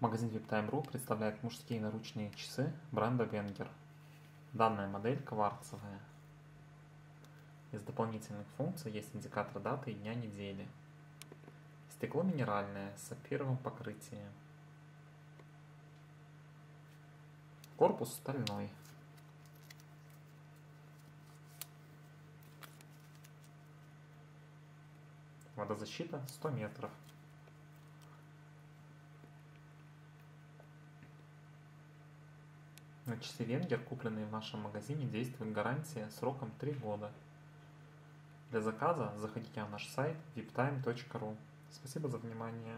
Магазин VIPTime.ru представляет мужские наручные часы бренда Wenger. Данная модель кварцевая. Из дополнительных функций есть индикатор даты и дня недели. Стекло минеральное с сапфировым покрытием. Корпус стальной. Водозащита 100 метров. На часы Венгер, купленные в нашем магазине, действует гарантия сроком 3 года. Для заказа заходите на наш сайт viptime.ru. Спасибо за внимание.